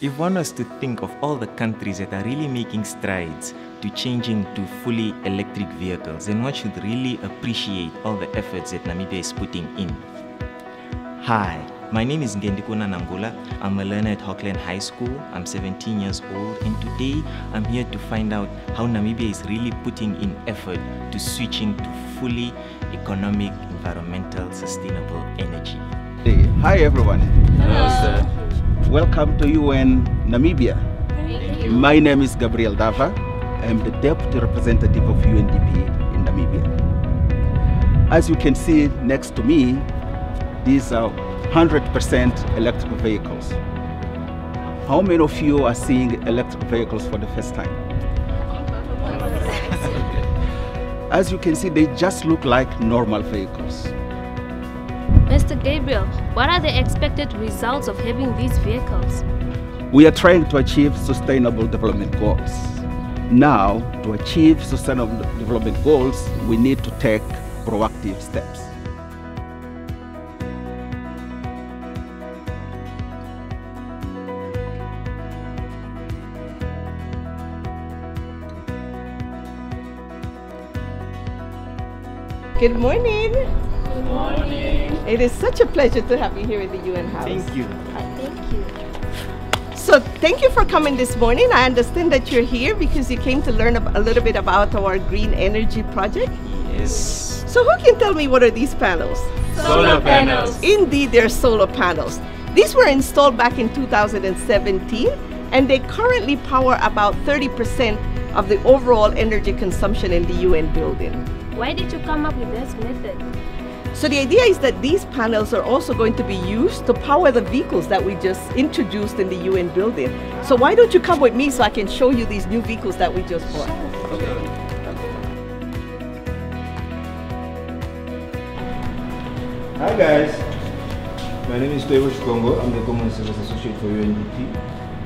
If one was to think of all the countries that are really making strides to changing to fully electric vehicles, then one should really appreciate all the efforts that Namibia is putting in. Hi, my name is Ngendikuna Nangula. I'm a learner at Hochland High School. I'm 17 years old, and today I'm here to find out how Namibia is really putting in effort to switching to fully economic, environmental, sustainable energy. Hey, Hi everyone. Hello, sir. Welcome to UN Namibia. My name is Gabriel Dava. I'm the Deputy Representative of UNDP in Namibia. As you can see next to me, these are 100% electric vehicles. How many of you are seeing electric vehicles for the first time? As you can see, they just look like normal vehicles. Mr. Gabriel, what are the expected results of having these vehicles? We are trying to achieve sustainable development goals. Now, to achieve sustainable development goals, we need to take proactive steps. Good morning. Good morning. It is such a pleasure to have you here in the UN House. Thank you. Uh, thank you. So, thank you for coming this morning. I understand that you're here because you came to learn a little bit about our green energy project. Yes. So, who can tell me what are these panels? Solar panels. Indeed, they're solar panels. These were installed back in 2017 and they currently power about 30% of the overall energy consumption in the UN building. Why did you come up with this method? So the idea is that these panels are also going to be used to power the vehicles that we just introduced in the UN building. So why don't you come with me so I can show you these new vehicles that we just bought? Okay. Hi guys, my name is Toivo Shikongo. I'm the Common Service Associate for UNDP.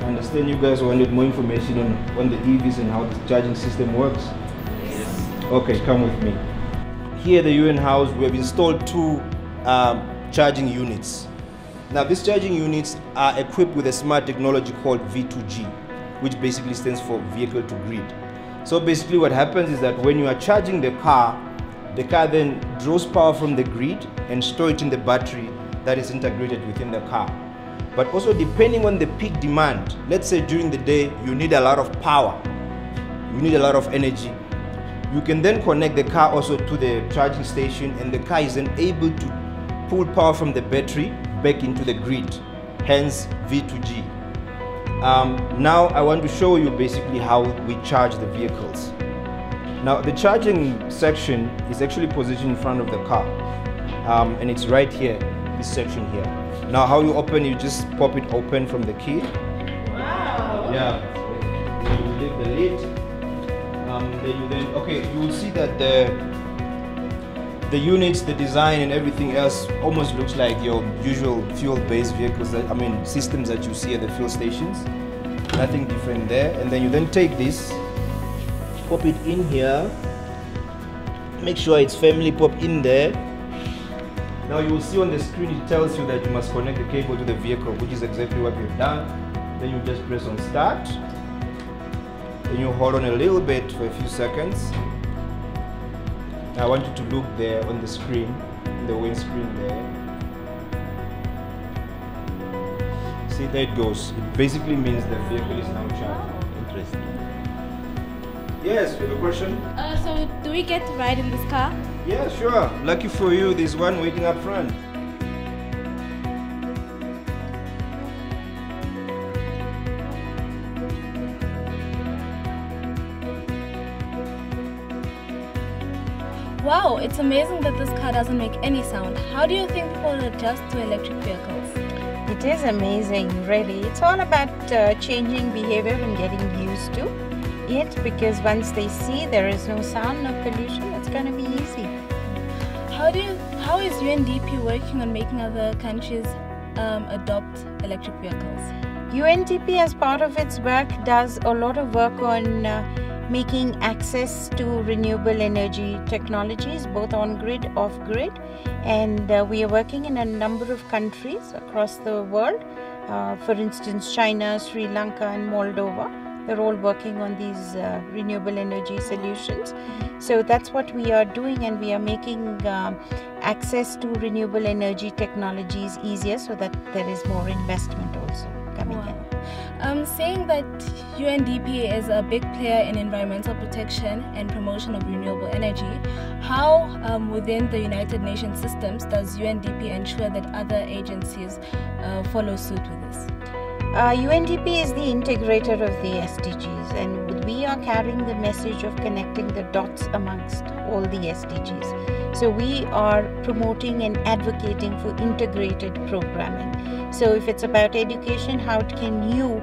I understand you guys wanted more information on, on the EVs and how the charging system works. Yes. Okay, come with me. Here at the UN house, we have installed two um, charging units. Now, these charging units are equipped with a smart technology called V2G, which basically stands for vehicle to grid. So basically what happens is that when you are charging the car, the car then draws power from the grid and store it in the battery that is integrated within the car. But also depending on the peak demand, let's say during the day you need a lot of power, you need a lot of energy, you can then connect the car also to the charging station and the car is then able to pull power from the battery back into the grid, hence V2G. Um, now I want to show you basically how we charge the vehicles. Now the charging section is actually positioned in front of the car um, and it's right here, this section here. Now how you open, you just pop it open from the key. Wow! Yeah, you lift the lid um, you then okay you will see that the the units the design and everything else almost looks like your usual fuel-based vehicles that i mean systems that you see at the fuel stations. Nothing different there. And then you then take this pop it in here. Make sure it's firmly pop in there. Now you will see on the screen it tells you that you must connect the cable to the vehicle which is exactly what we've done. Then you just press on start then you hold on a little bit for a few seconds. I want you to look there on the screen, the windscreen there. See, there it goes. It basically means the vehicle is now charged. Interesting. Yes, you have a question? Uh, so do we get to ride in this car? Yeah, sure. Lucky for you, there's one waiting up front. Wow, it's amazing that this car doesn't make any sound. How do you think people adjust to electric vehicles? It is amazing, really. It's all about uh, changing behavior and getting used to it because once they see there is no sound, no pollution, it's going to be easy. How do you, how is UNDP working on making other countries um, adopt electric vehicles? UNDP, as part of its work, does a lot of work on uh, making access to renewable energy technologies, both on grid, off grid. And uh, we are working in a number of countries across the world. Uh, for instance, China, Sri Lanka, and Moldova. They're all working on these uh, renewable energy solutions. So that's what we are doing, and we are making um, access to renewable energy technologies easier so that there is more investment also coming Wow. in. Um, saying that UNDP is a big player in environmental protection and promotion of renewable energy, how um, within the United Nations systems does UNDP ensure that other agencies uh, follow suit with this? Uh, UNDP is the integrator of the SDGs, and we are carrying the message of connecting the dots amongst all the SDGs. So, we are promoting and advocating for integrated programming. So, if it's about education, how can you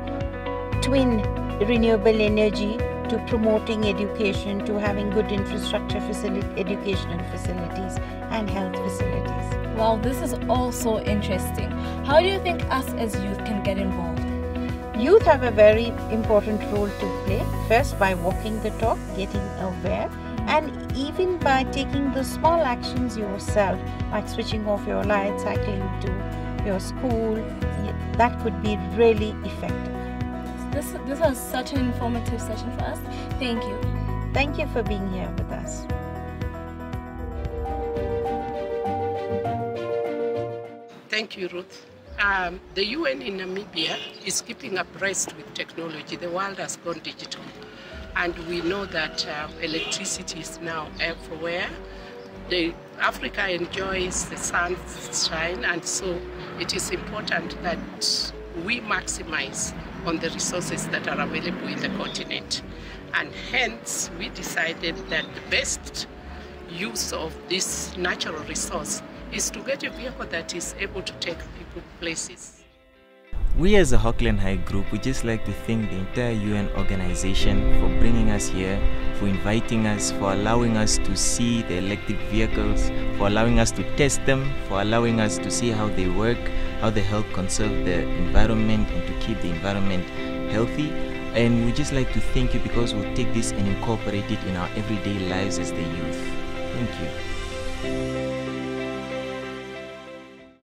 twin renewable energy to promoting education, to having good infrastructure, educational facilities, and health facilities? Well, this is also interesting. How do you think us as youth can get involved? Youth have a very important role to play. First, by walking the talk, getting aware, and even by taking the small actions yourself, like switching off your light, cycling to your school, that could be really effective. This, this was such an informative session for us. Thank you. Thank you for being here with us. Thank you, Ruth. Um, the UN in Namibia is keeping abreast with technology. The world has gone digital. And we know that uh, electricity is now everywhere. The, Africa enjoys the sunshine, and so it is important that we maximize on the resources that are available in the continent. And hence, we decided that the best use of this natural resource is to get a vehicle that is able to take people places. We as a Hochland High group would just like to thank the entire UN organization for bringing us here, for inviting us, for allowing us to see the electric vehicles, for allowing us to test them, for allowing us to see how they work, how they help conserve the environment and to keep the environment healthy. And we just like to thank you because we'll take this and incorporate it in our everyday lives as the youth. Thank you.